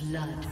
Blood.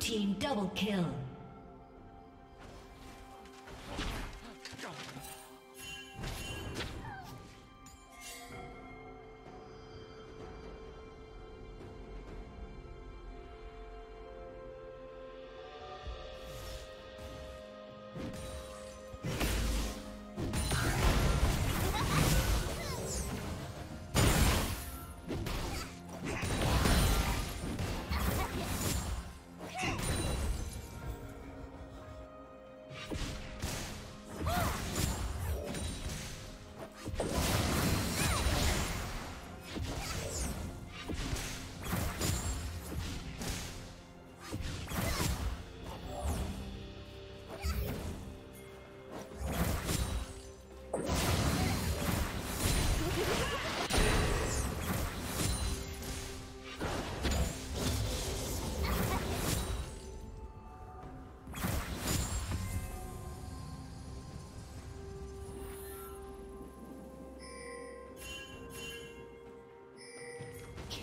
Team double kill.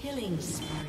killing spree.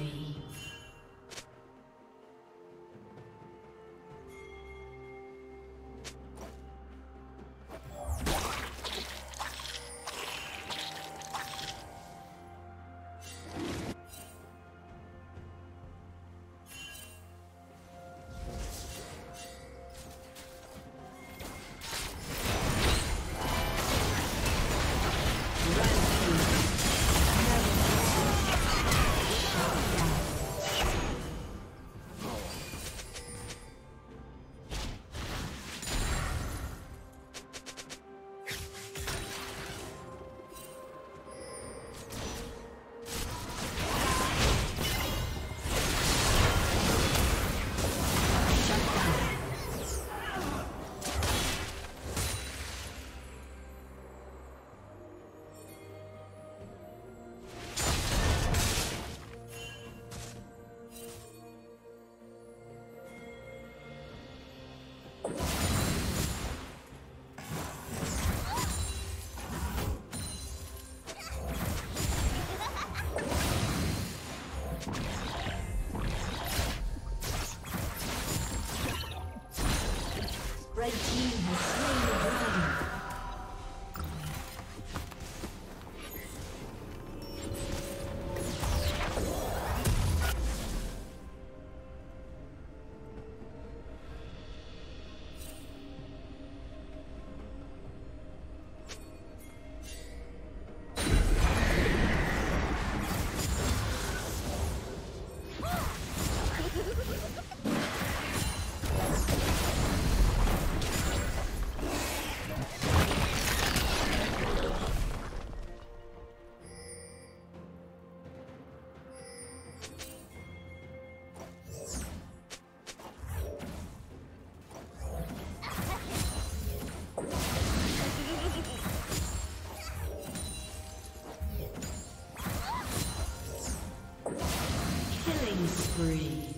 Spree.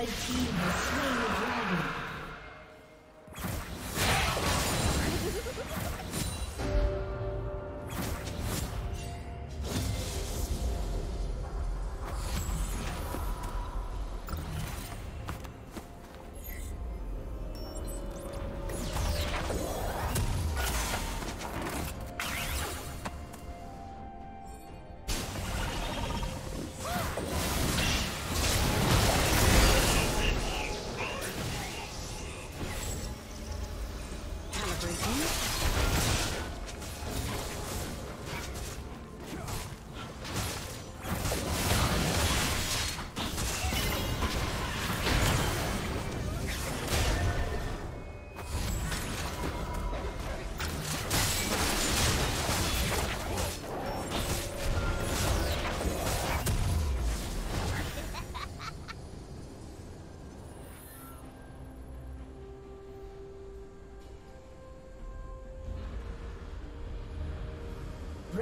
Red team has slain Origin.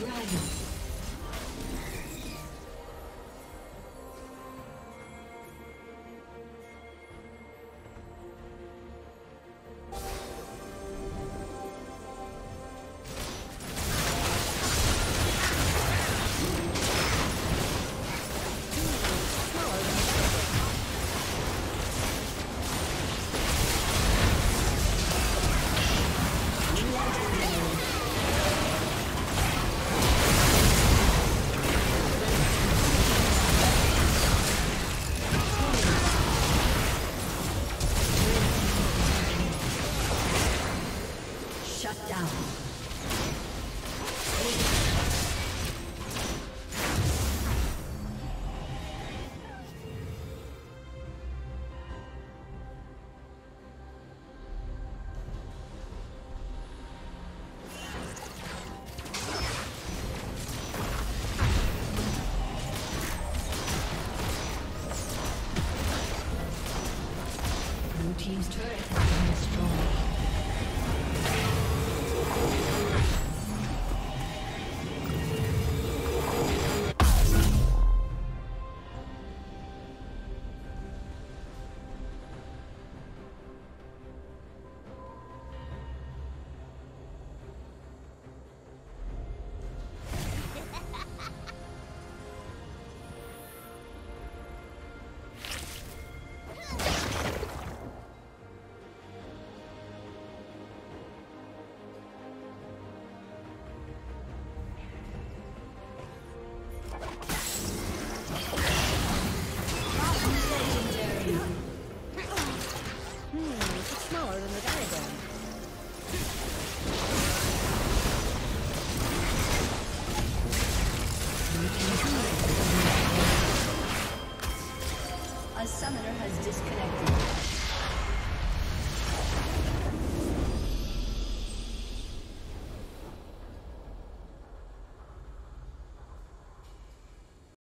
Dragon.